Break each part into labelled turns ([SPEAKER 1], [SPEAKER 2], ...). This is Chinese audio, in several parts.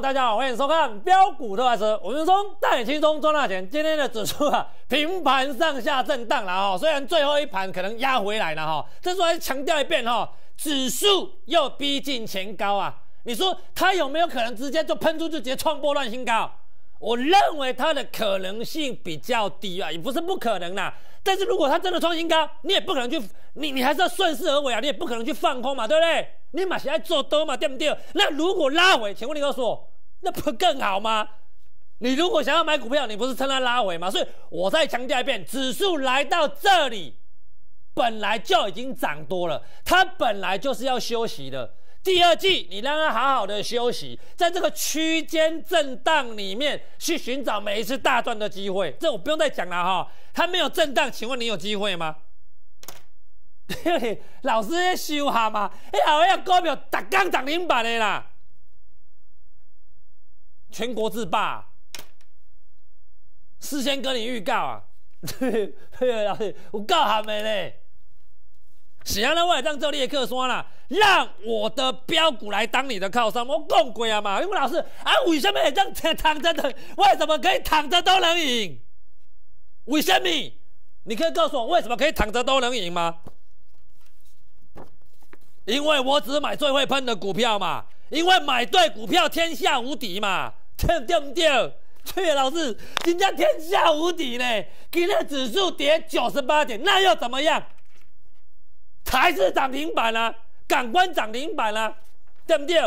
[SPEAKER 1] 大家好，欢迎收看标股特快车。我们从带你轻松赚大钱。今天的指数啊，平盘上下震荡了哈，虽然最后一盘可能压回来了哈，这时候还是强调一遍哈，指数又逼近前高啊。你说它有没有可能直接就喷出去，直接创波乱新高？我认为它的可能性比较低啊，也不是不可能啦。但是如果它真的创新高，你也不可能去，你你还是要顺势而为啊，你也不可能去放空嘛，对不对？你马上要做多嘛，对不对？那如果拉回，请问你告诉我，那不更好吗？你如果想要买股票，你不是趁它拉回吗？所以我再强调一遍，指数来到这里，本来就已经涨多了，它本来就是要休息的。第二季，你让它好好的休息，在这个区间震荡里面去寻找每一次大赚的机会。这我不用再讲了哈，它没有震荡，请问你有机会吗？老师在修下嘛，哎，好呀，股票打刚涨停板的啦，全国制霸，事先跟你预告啊，嘿嘿，老师，我告他们嘞。喜欢的外让这列克说了，让我的标股来当你的靠山，我讲过啊嘛。因为老师啊，为什么这样躺着的？为什么可以躺着都能赢？为什么？你可以告诉我为什么可以躺着都能赢吗？因为我只买最会喷的股票嘛。因为买对股票天下无敌嘛，对不对？对，老师，人家天下无敌呢。今天指数跌九十八点，那又怎么样？还是涨停板啦，感官涨停板啦，对不对？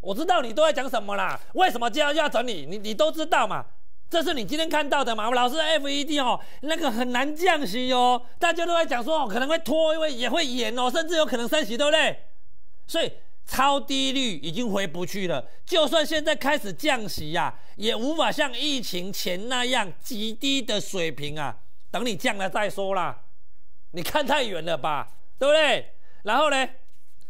[SPEAKER 1] 我知道你都在讲什么啦，为什么这样要整理？你你都知道嘛？这是你今天看到的嘛？我老师，FED 哦，那个很难降息哦，大家都在讲说哦，可能会拖，因为也会延哦，甚至有可能升息，对不对？所以超低率已经回不去了，就算现在开始降息呀，也无法像疫情前那样极低的水平啊。等你降了再说啦，你看太远了吧？对不对？然后呢？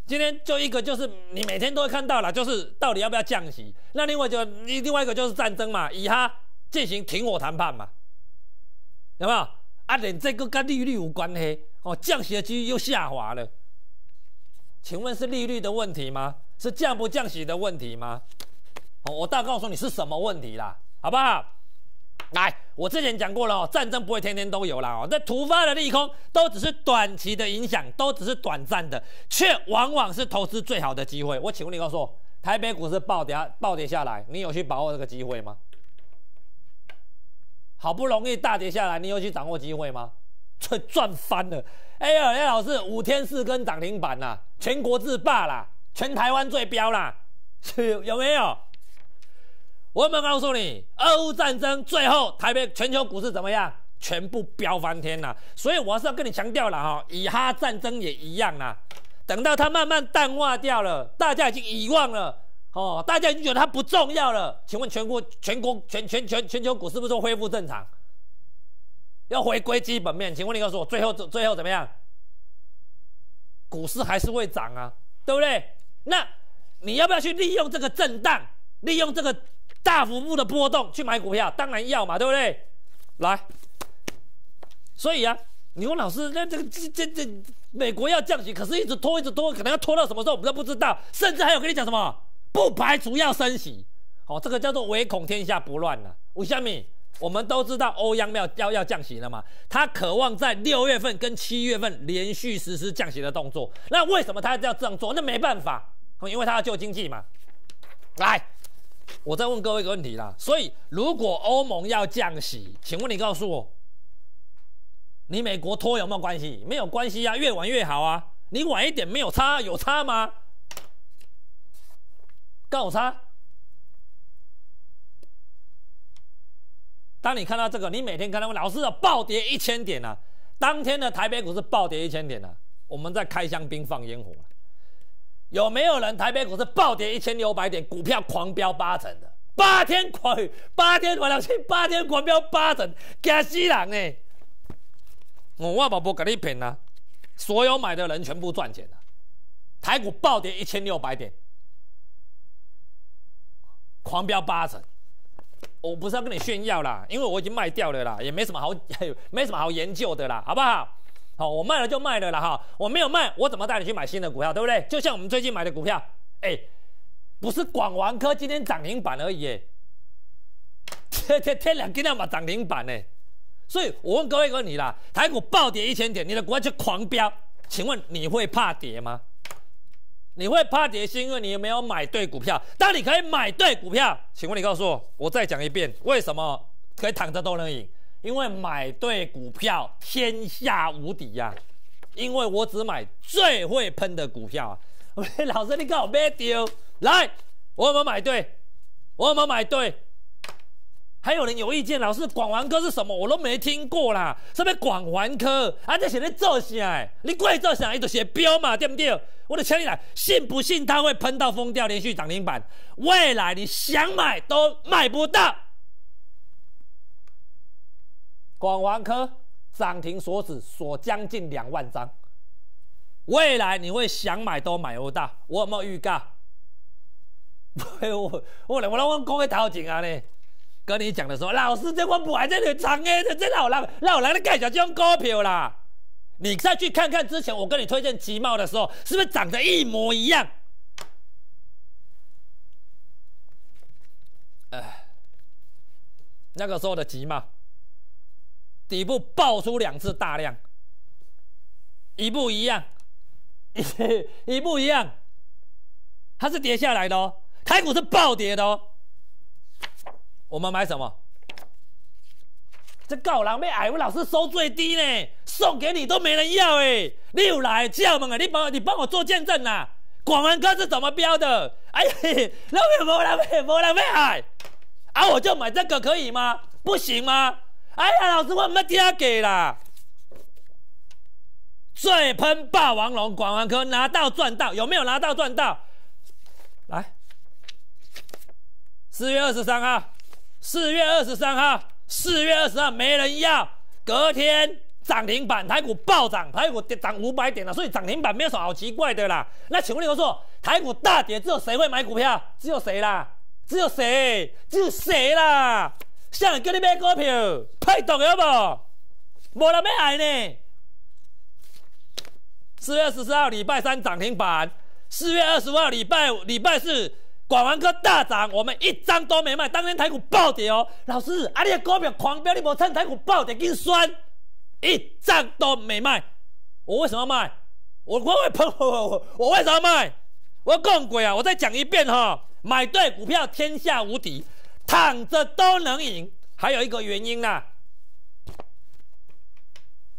[SPEAKER 1] 今天就一个，就是你每天都会看到了，就是到底要不要降息？那另外就另外一个就是战争嘛，以哈进行停火谈判嘛，有没有？啊，连这个跟利率有关系哦，降息的几率又下滑了。请问是利率的问题吗？是降不降息的问题吗？哦，我大告诉你是什么问题啦，好不好？来，我之前讲过了哦，战争不会天天都有啦哦，那突发的利空都只是短期的影响，都只是短暂的，却往往是投资最好的机会。我请问你告诉我，台北股市暴跌暴跌下来，你有去把握这个机会吗？好不容易大跌下来，你有去掌握机会吗？赚赚翻了！哎呀，哎老师，五天四根涨停板啦，全国制霸啦，全台湾最标啦，有没有？我有没有告诉你，俄乌战争最后台北全球股市怎么样？全部飙翻天啦。所以我是要跟你强调了哈，以哈战争也一样啦。等到它慢慢淡化掉了，大家已经遗忘了哦，大家已经觉得它不重要了。请问全国、全国、全全全全球股是不是都恢复正常？要回归基本面？请问你告诉我，最后最后怎么样？股市还是会涨啊，对不对？那你要不要去利用这个震荡，利用这个？大幅度的波动去买股票，当然要嘛，对不对？来，所以啊，你问老师，那这个这这这美国要降息，可是一直拖，一直拖，可能要拖到什么时候，我们都不知道。甚至还有跟你讲什么，不排除要升息。哦，这个叫做唯恐天下不乱呐。吴下米，我们都知道欧央要要要降息了嘛，他渴望在六月份跟七月份连续实施降息的动作。那为什么他要这样做？那没办法，因为他要救经济嘛。来。我再问各位一个问题啦，所以如果欧盟要降息，请问你告诉我，你美国拖有没有关系？没有关系啊，越晚越好啊。你晚一点没有差，有差吗？告差。当你看到这个，你每天看到老师的暴跌一千点啊，当天的台北股市暴跌一千点啊，我们在开香槟放烟火。有没有人台北股市暴跌一千六百点，股票狂飙八成的？八天狂，八天，八天狂飙八成，吓死人呢！我万宝不给你骗啊，所有买的人全部赚钱了。台股暴跌一千六百点，狂飙八成。我不是要跟你炫耀啦，因为我已经卖掉了啦，也没什么好，没什么好研究的啦，好不好？好，我卖了就卖了啦哈，我没有卖，我怎么带你去买新的股票，对不对？就像我们最近买的股票，哎，不是广完科今天涨停板而已，天天天两天两把涨停板呢。所以我问各位，问你啦，台股暴跌一千点，你的股票就狂飙，请问你会怕跌吗？你会怕跌，是因为你没有买对股票？当你可以买对股票，请问你告诉我，我再讲一遍，为什么可以躺着都能赢？因为买对股票，天下无敌呀！因为我只买最会喷的股票啊！老师，你跟我没丢，来，我有没有买对？我有没有买对？还有人有意见，老师，广环科是什么？我都没听过啦！什么广环科？啊，这写在做啥？你贵做啥？伊就写标嘛，对不对？我的请你来，信不信它会喷到疯掉，连续涨停板？未来你想买都买不到。广环科涨停锁止锁将近两万张，未来你会想买都买不到。我有没有预告？我我我我我讲个头前啊呢，跟你讲的时候，老师这我不爱这里长诶，这老狼老狼的介绍这种股票啦。你再去看看之前我跟你推荐集贸的时候，是不是长得一模一样？哎，那个时候的集贸。底部爆出两次大量，一不一样，一一不一样，它是跌下来的哦，台股是暴跌的哦。我们买什么？这高人被矮我老师收最低呢，送给你都没人要哎，你有来叫门啊？你帮你帮我做见证呐？广安哥是怎么标的？哎呀，那边没人买，没人买，啊，我就买这个可以吗？不行吗？哎呀，老师，我唔要听给啦！最喷霸王龙广完科拿到赚到，有没有拿到赚到？来，四月二十三号，四月二十三号，四月二十号没人要，隔天涨停板，台股暴涨，台股跌涨五百点了，所以涨停板没有什么好奇怪的啦。那请问你我，台股大跌，只有谁会买股票？只有谁啦？只有谁？只有谁啦？像人叫你买股票，派动了不？无人要爱呢。四月二十四号礼拜三涨停板，四月二十五号礼拜礼拜四广环科大涨，我们一张都没卖。当天台股暴跌哦，老师，啊你的股票狂飙，你无趁台股暴跌跟酸，一张都没卖。我为什么要卖？我我会喷我我我为什么要卖？我讲过啊，我再讲一遍哈，买对股票天下无敌。躺着都能赢，还有一个原因啦，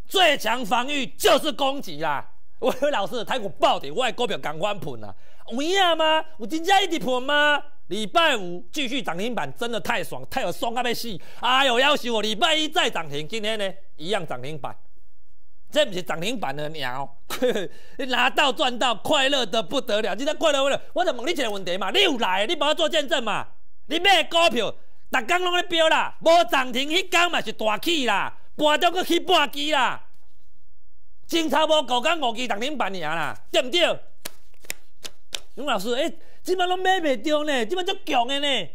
[SPEAKER 1] 最强防御就是攻击啦。我老师台股暴跌，我股票赶快喷啦，有影吗？有真正一直喷吗？礼拜五继续涨停板，真的太爽，太有爽啊！要死！哎呦，要死我！礼拜一再涨停，今天呢一样涨停板，这不是涨停板的鸟，你拿到赚到，快乐的不得了。今天快乐不得了，我就问你一个问题嘛，你有来，你帮我做见证嘛？你买股票，逐工拢咧飙啦，无涨停迄工嘛是大起啦，半到去起半支啦，真差无五工五支涨停板尔啦，对毋对？杨老师，哎，即摆拢买袂着呢，即摆足强的呢。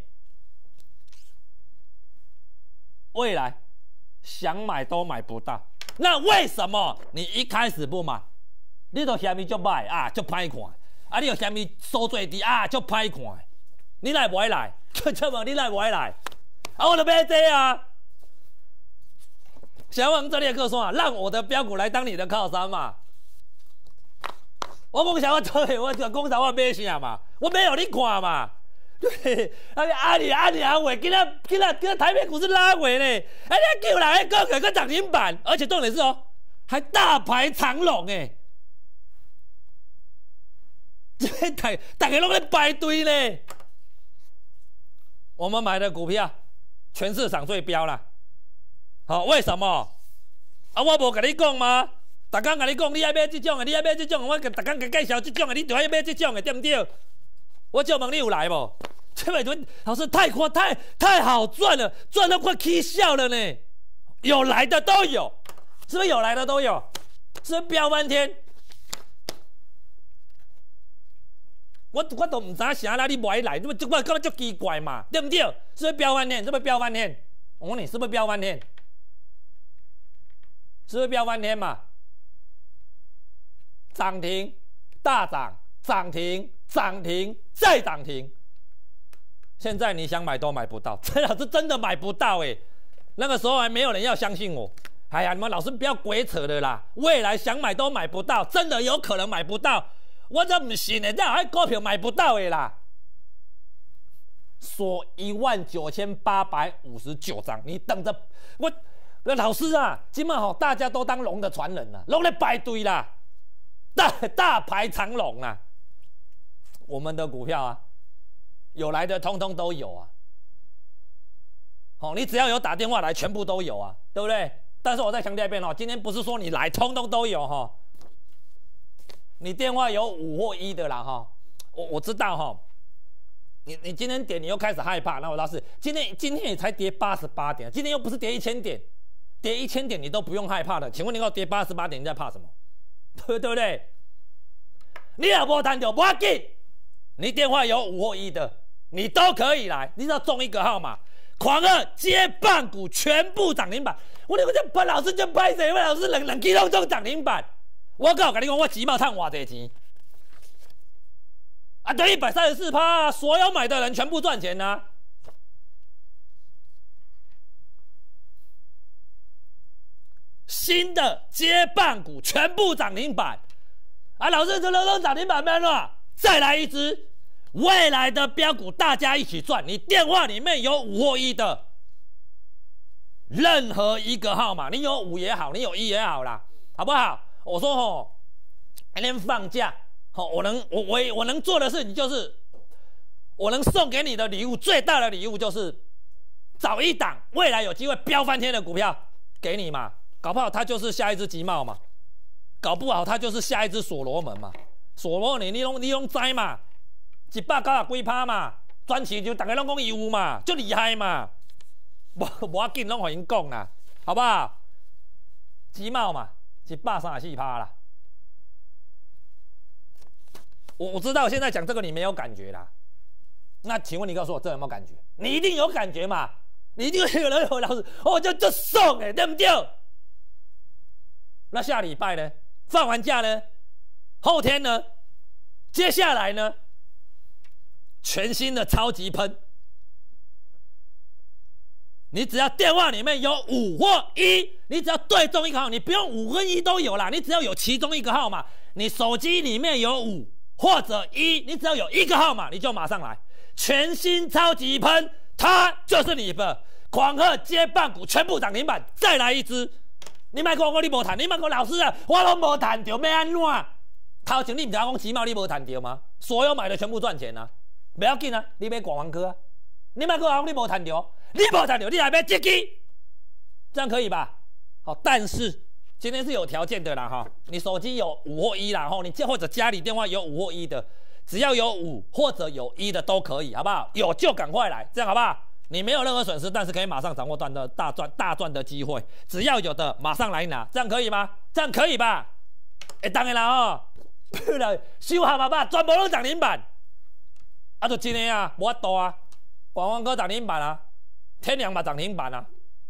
[SPEAKER 1] 未来想买都买不到，那为什么你一开始不买？你都嫌咪足歹啊，足歹看，啊，你又嫌咪收最低啊，足歹看，你来不来？就问你来不来？啊，我的别这啊！想问这里的客说啊，让我的标股来当你的靠山嘛？我讲想要对，我讲讲啥我买啥嘛？我没有你看嘛？对，啊阿里阿里阿伟，今天今天今天台北股市拉回呢，哎呀，叫来个个个涨停板，而且重点是哦，还大排长龙哎！这 大大家拢在排队呢。我们买的股票，全市场最标了。好，为什么？啊，我无跟你讲吗？大刚甲你讲，你爱买这种的，你爱买这种，我大刚甲介绍这种的，你就爱买这种的，对不对？我就问你有来无？这位同老师太夸，太太好赚了，赚到快气笑了呢。有来的都有，是不是有来的都有？是不是飙翻天？我我都唔知啥啦，你买来，你这我感觉足奇怪嘛，对不对？是不是飙翻天？是不是飙翻天？我问你，是不是飙翻天？是不是飙翻天嘛？涨停，大涨，涨停，涨停，再涨停。现在你想买都买不到，陈老师真的买不到哎。那个时候还没有人要相信我。哎呀，你们老师不要鬼扯的啦！未来想买都买不到，真的有可能买不到。我这不信呢，这还股票买不到的啦。说一万九千八百五十九张，你等着我。老师啊，今晚好，大家都当龙的传人了，龙来排队啦，大大排长龙啊。我们的股票啊，有来的通通都有啊。好，你只要有打电话来，全部都有啊，对不对？但是我再强调一遍哦，今天不是说你来通通都有哈。你电话有五或一的啦哈，我我知道哈。你你今天点你又开始害怕，那我倒是今天今天也才跌八十八点，今天又不是跌一千点，跌一千点你都不用害怕的。请问你我跌八十八点你在怕什么？对对不对？你老婆谈就不要紧，你电话有五或一的，你都可以来，你只要中一个号码，狂二接棒股全部涨停板。我你我这潘老师就拍谁？潘老师冷冷 K 都中涨停板，我告跟你讲，我起码赚偌济钱。啊，对，一百三十四趴，所有买的人全部赚钱呢。新的接棒股全部涨停板，啊，老师这都都涨停板没了，再来一只未来的标股，大家一起赚。你电话里面有五或一的，任何一个号码，你有五也好，你有一也好啦，好不好？我说吼，明天放假。好，我能我我我能做的事情就是，我能送给你的礼物最大的礼物就是找一档未来有机会飙翻天的股票给你嘛，搞不好它就是下一只吉茂嘛，搞不好它就是下一只所罗门嘛，所罗门你用你用栽嘛，一百九十几趴嘛，赚钱就大家拢讲有嘛，就厉害嘛，无无要紧拢互因讲啦，好不好？吉茂嘛，一百三十四趴啦。我我知道现在讲这个你没有感觉啦，那请问你告诉我这有没有感觉？你一定有感觉嘛？你一定有人有老师，哦，就就送哎，对不对？那下礼拜呢？放完假呢？后天呢？接下来呢？全新的超级喷，你只要电话里面有五或一，你只要对中一个号，你不用五跟一都有啦，你只要有其中一个号码，你手机里面有五。或者一，你只要有一个号码，你就马上来。全新超级喷，它就是你的狂贺接棒股，全部涨停板，再来一支。你买过我你无谈，你买过老师啊，我都无谈到，要安怎？头前你唔知讲起码你无谈到吗？所有买的全部赚钱啊，不要紧啊，你买广王科啊。你买过我你无谈到，你无谈到，你来买接机，这样可以吧？好，但是。今天是有条件的啦哈，你手机有五或一然后你或者家里电话有五或一的，只要有五或者有一的都可以，好不好？有就赶快来，这样好不好？你没有任何损失，但是可以马上掌握赚的大赚大赚的机会。只要有的马上来拿，这样可以吗？这样可以吧？哎，当然了哦，不然修好嘛吧，全部都涨停板。啊，就今天啊，无法多啊，广万科涨停板啊，天良嘛涨停板啊，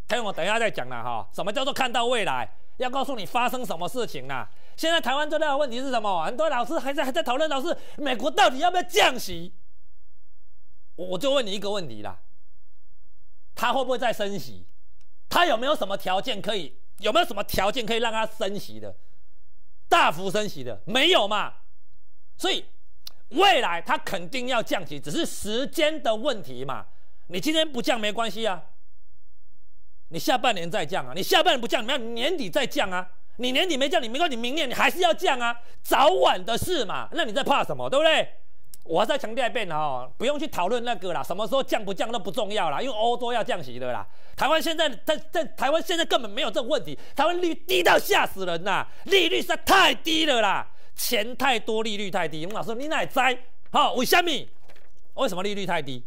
[SPEAKER 1] 听我等一下再讲了哈，什么叫做看到未来？要告诉你发生什么事情啦？现在台湾最大的问题是什么？很多老师还在还在讨论，老师美国到底要不要降息？我我就问你一个问题啦，他会不会再升息？他有没有什么条件可以？有没有什么条件可以让他升息的？大幅升息的没有嘛？所以未来他肯定要降息，只是时间的问题嘛。你今天不降没关系啊。你下半年再降啊！你下半年不降，你要年底再降啊！你年底没降，你没关系，明年你还是要降啊！早晚的事嘛，那你在怕什么？对不对？我再强调一遍哦，不用去讨论那个啦，什么时候降不降都不重要啦，因为欧洲要降息的啦。台湾现在在在台湾现在根本没有这个问题，台湾利率低到吓死人呐，利率实在太低了啦，钱太多，利率太低。洪老师，你哪在？好，为什么？为什么利率太低？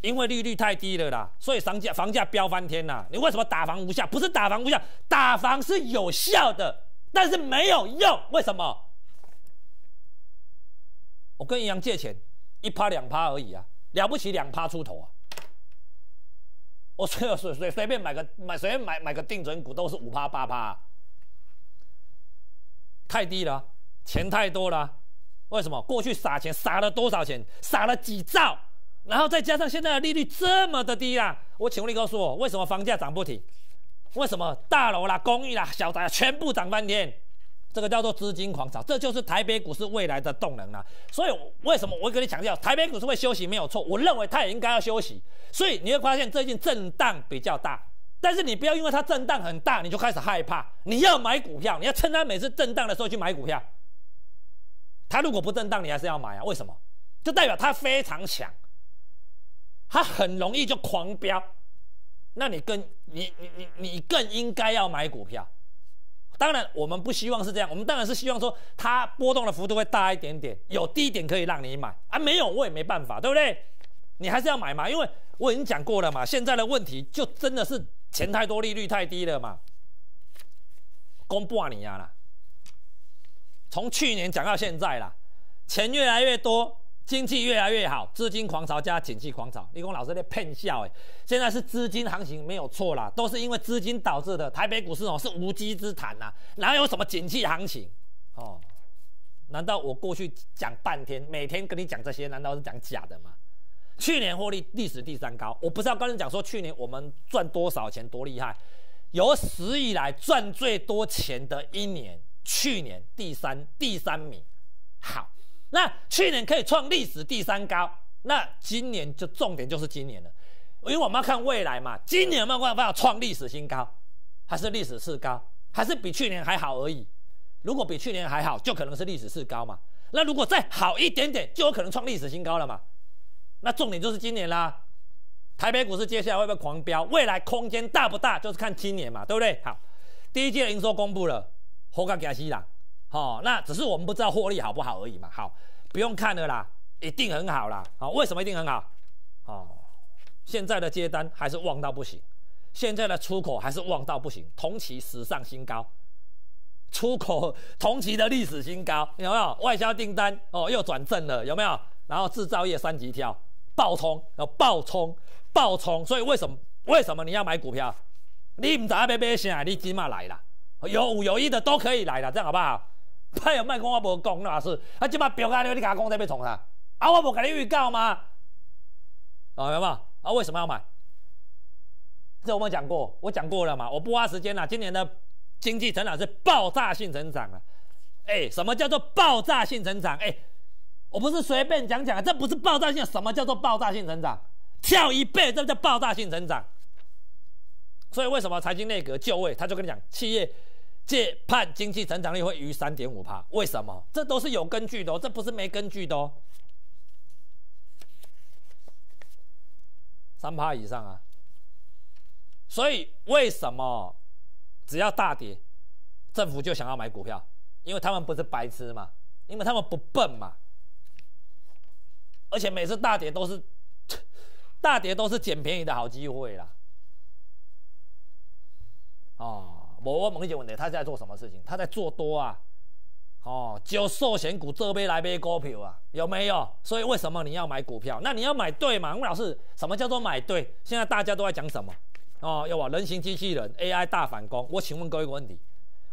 [SPEAKER 1] 因为利率太低了啦，所以房价房价飙翻天啦。你为什么打房无效？不是打房无效，打房是有效的，但是没有用。为什么？我跟银行借钱，一趴两趴而已啊，了不起两趴出头啊。我随随随随便买个买随便买买个定存股都是五趴八趴。太低了，钱太多了。为什么？过去撒钱撒了多少钱？撒了几兆，然后再加上现在的利率这么的低啊！我请问你告诉我，为什么房价涨不停？为什么大楼啦、公寓啦、小宅全部涨翻天？这个叫做资金狂潮，这就是台北股市未来的动能啊！所以为什么我跟你强调，台北股市会休息没有错，我认为它也应该要休息。所以你会发现最近震荡比较大，但是你不要因为它震荡很大，你就开始害怕。你要买股票，你要趁它每次震荡的时候去买股票。它如果不震荡，你还是要买啊？为什么？就代表它非常强，它很容易就狂飙。那你更你你你你更应该要买股票。当然，我们不希望是这样，我们当然是希望说它波动的幅度会大一点点，有低点可以让你买啊。没有我也没办法，对不对？你还是要买嘛，因为我已经讲过了嘛。现在的问题就真的是钱太多，利率太低了嘛。公布啊你呀啦，从去年讲到现在啦，钱越来越多。经济越来越好，资金狂潮加景气狂潮，立功老师在骗笑哎！现在是资金行情没有错啦，都是因为资金导致的。台北股市哦是无稽之谈呐，哪有什么景气行情哦？难道我过去讲半天，每天跟你讲这些，难道是讲假的吗？去年获利历史第三高，我不是要跟你讲说去年我们赚多少钱多厉害，有史以来赚最多钱的一年，去年第三第三名，那去年可以创历史第三高，那今年就重点就是今年了，因为我们要看未来嘛。今年有没有办法创历史新高，还是历史次高，还是比去年还好而已？如果比去年还好，就可能是历史次高嘛。那如果再好一点点，就有可能创历史新高了嘛。那重点就是今年啦。台北股市接下来会不会狂飙？未来空间大不大，就是看今年嘛，对不对？好，第一季的营收公布了，好加加息啦。好，那只是我们不知道获利好不好而已嘛。好，不用看了啦，一定很好啦。好，为什么一定很好？哦，现在的接单还是旺到不行，现在的出口还是旺到不行，同期史上新高，出口同期的历史新高，有没有？外销订单哦又转正了，有没有？然后制造业三级跳，爆冲，要爆冲，爆冲。所以为什么？为什么你要买股票？你唔知要买啥，你起码来啦，有五有一的都可以来了，这样好不好？派有卖讲我无讲，那是啊，即摆标价了，你甲我讲在要从啥？啊，我无甲你预告吗？啊，有没有？啊，为什么要买？这我们讲过，我讲过了嘛。我不花时间了。今年的经济成长是爆炸性成长啊！哎，什么叫做爆炸性成长？哎，我不是随便讲讲，这不是爆炸性。什么叫做爆炸性成长？跳一倍，这叫爆炸性成长。所以为什么财经内阁就位，他就跟你讲企业。借判经济成长率会逾三点五帕，为什么？这都是有根据的哦，这不是没根据的哦。三趴以上啊，所以为什么只要大跌，政府就想要买股票？因为他们不是白痴嘛，因为他们不笨嘛，而且每次大跌都是大跌都是捡便宜的好机会啦，哦。我问一个问题，他在做什么事情？他在做多啊，哦，就寿险股这边来买股票啊，有没有？所以为什么你要买股票？那你要买对嘛？吴老师，什么叫做买对？现在大家都在讲什么？哦，要往人形机器人 AI 大反攻。我请问各位一个问题：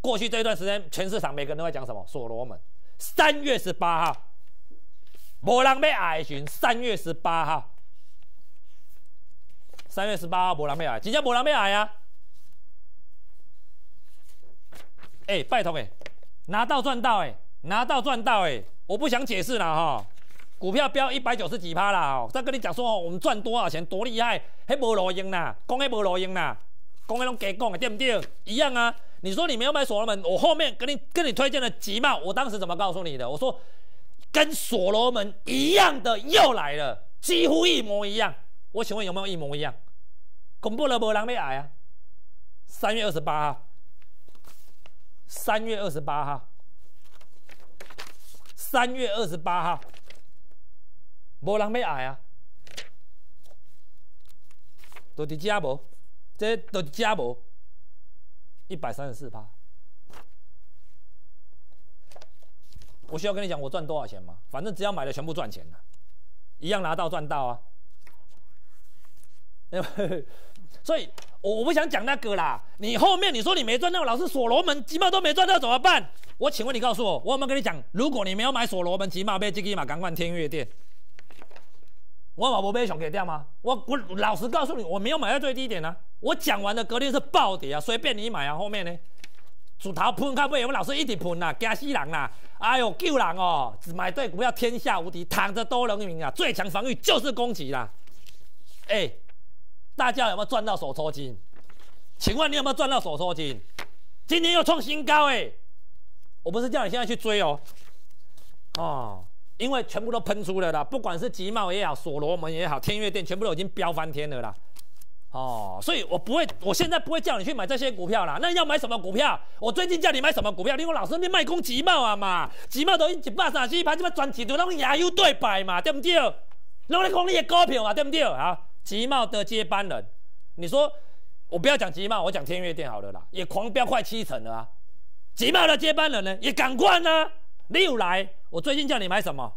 [SPEAKER 1] 过去这段时间，全市场每个人都在讲什么？所罗门。三月十八号，无人要爱群。三月十八号，三月十八号无人要爱，真正无人要爱啊！哎，拜托哎，拿到赚到哎，拿到赚到哎，我不想解释了哈。股票飙一百九十几趴啦，再跟你讲说哦，我们赚多少钱多厉害，还无路用啦，讲还无路用啦，讲那拢假讲的对不对？一样啊。你说你没有买所罗门，我后面跟你跟你推荐的集茂，我当时怎么告诉你的？我说跟所罗门一样的又来了，几乎一模一样。我请问有没有一模一样？公布了无人要矮啊？三月二十八号。三月二十八号，三月二十八号，无人要爱啊，都伫遮无，这都伫遮无，一百三十四趴。我需要跟你讲我赚多少钱吗？反正只要买的全部赚钱了，一样拿到赚到啊。所以我不想讲那个啦。你后面你说你没赚到，老是所罗门集贸都没赚到怎么办？我请问你告诉我，我有没有跟你讲，如果你没有买所罗门集贸，被这个嘛赶快天悦店。我把我被熊给掉吗？我我老实告诉你，我没有买在最低点呢。我讲完的隔天是暴跌啊，随便你买啊。后面呢，主头喷开背，我老师一直喷呐，惊死人啦！哎呦，救人哦！只买对股票，天下无敌，躺着都能赢啊！最强防御就是攻击啦。哎，大家有没有赚到手抽筋？请问你有没有赚到手抽筋？今天又创新高哎！我不是叫你现在去追哦，哦。因为全部都喷出了啦，不管是集贸也好，所罗门也好，天悦店全部都已经飙翻天了啦，哦，所以我不会，我现在不会叫你去买这些股票啦。那要买什么股票？我最近叫你买什么股票？因为老师你卖空集贸啊嘛，集贸都一百三十一盘，这么赚钱都拢亚优对白嘛，对不对？拢在讲你的股票嘛，对不对？啊，集贸的接班人，你说我不要讲集贸，我讲天悦店好了啦，也狂飙快七成了啊，集贸的接班人呢，也赶快呢。你有来？我最近叫你买什么？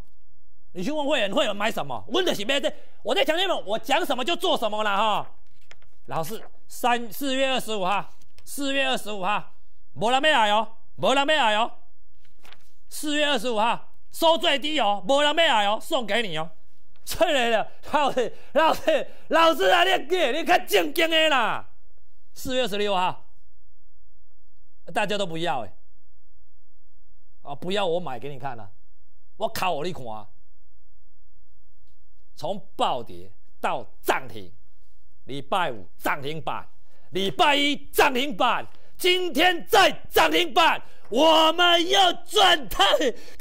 [SPEAKER 1] 你去问会员，会员买什么？问的是咩？这我在讲你们，我讲什么就做什么了哈。老师，三四月二十五号，四月二十五号，没人没来哦，没人没来哦。四月二十五号收最低哦，没人没来哦，送给你哦。出来了，老师，老师，老师啊，你你你看正经的啦。四月十六号，大家都不要哎。啊！不要我买给你看啊！我考我你看，从暴跌到涨停，礼拜五涨停板，礼拜一涨停板，今天再涨停板，我们又赚到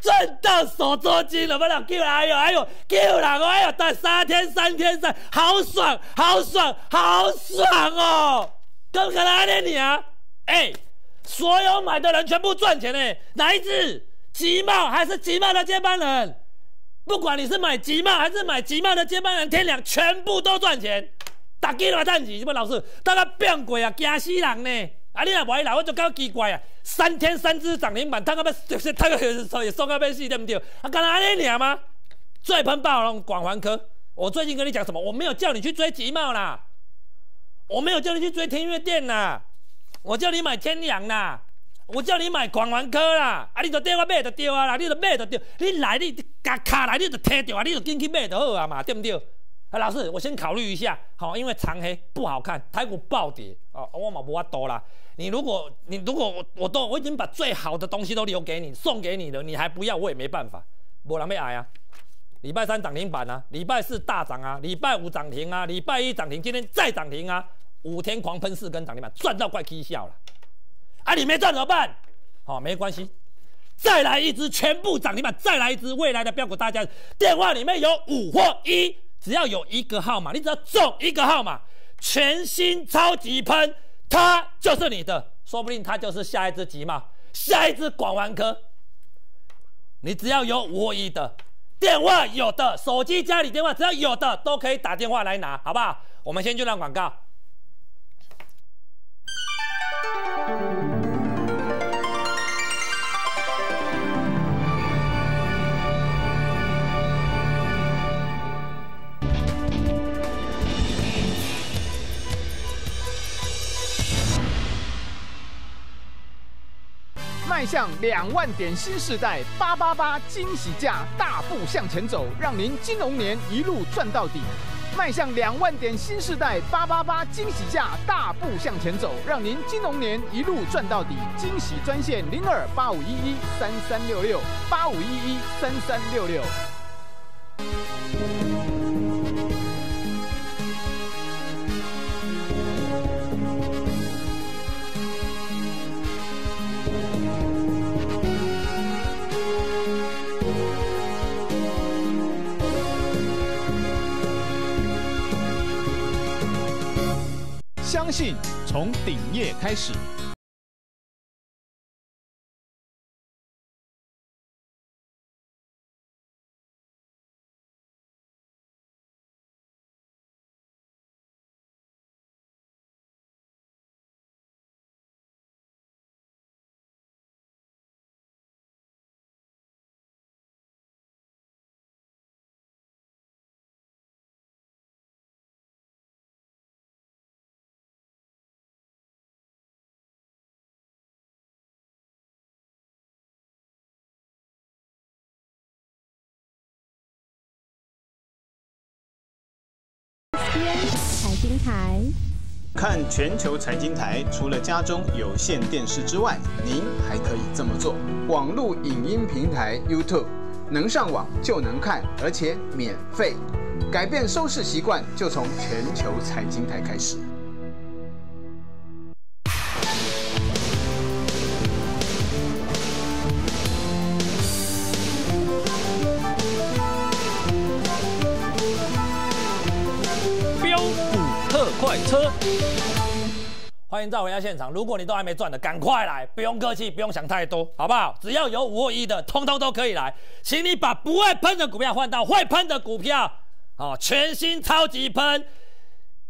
[SPEAKER 1] 赚到手捉金了！不能救人，哎呦哎呦，救人！哎呦，等三天三天三，好爽好爽好爽哦！刚刚来的你啊，哎。所有买的人全部赚钱呢，哪一只吉茂还是吉茂的接班人？不管你是买吉茂还是买吉茂的接班人，天良全部都赚钱。打几来赚钱？什么老师？大家变鬼啊，惊死人呢！啊，你若买来，我就搞奇怪啊。三天三只涨停板，他个要就是他个也送个要死，对不对？啊，干哪安尼尔吗？最喷爆龙广环科，我最近跟你讲什么？我没有叫你去追吉茂啦，我没有叫你去追天悦店啦。我叫你买天阳啦，我叫你买广环科啦，啊，你就电话买就对啊啦，你就买就对，你来你卡卡来你就听到啊，你就进去买就好啊嘛，对不对？啊，老师，我先考虑一下，好，因为长黑不好看，台股暴跌，哦，我嘛不法多啦。你如果你如果我我都我已经把最好的东西都留给你，送给你了，你还不要，我也没办法，无人要挨啊。礼拜三涨停板啊，礼拜四大涨啊，礼拜五涨停啊，礼拜一涨停，今天再涨停啊。五天狂喷四根涨停板，赚到快踢笑了。啊，你没赚怎么办？好，没关系，再来一只全部涨停板，再来一只未来的标股。大家电话里面有五或一，只要有一个号码，你只要中一个号码，全新超级喷，它就是你的，说不定它就是下一只吉嘛，下一只广完科。你只要有五一的电话，有的手机家里电话，只要有的都可以打电话来拿，好不好？我们先去让广告。
[SPEAKER 2] 迈向两万点新时代，八八八惊喜价大步向前走，让您金龙年一路赚到底。迈向两万点新时代，八八八惊喜价大步向前走，让您金龙年一路赚到底。惊喜专线零二八五一一三三六六八五一一三三六六。信从顶业开始。
[SPEAKER 3] 天财经台。
[SPEAKER 4] 看全球财经台，除了家中有线电视之外，您还可以这么做：网络影音平台 YouTube，能上网就能看，而且免费。改变收视习惯，就从全球财经台开始。
[SPEAKER 1] 欢迎再回到现场。如果你都还没赚的，赶快来，不用客气，不用想太多，好不好？只要有五或一的，通通都可以来。请你把不会喷的股票换到会喷的股票，哦，全新超级喷，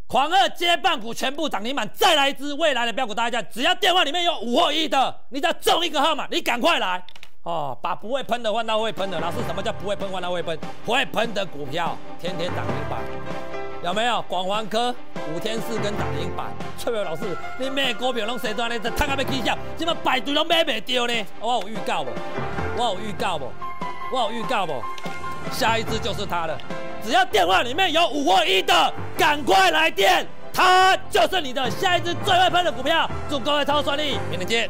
[SPEAKER 1] 狂二接棒股全部涨停板，再来一支未来的标股大家只要电话里面有五或一的，你只要中一个号码，你赶快来。哦，把不会喷的换到会喷的。老师，什么叫不会喷换到会喷？会喷的股票天天涨停板。有没有广环科五天四根涨停板？翠伟老师，你咩股票拢谁赚呢？这摊下要起笑，怎么排队拢买袂到呢？我有预告不？我有预告不？我有预告不？下一支就是它了。只要电话里面有五或一的，赶快来电，它就是你的下一支最会喷的股票。祝各位操作顺利，明天见。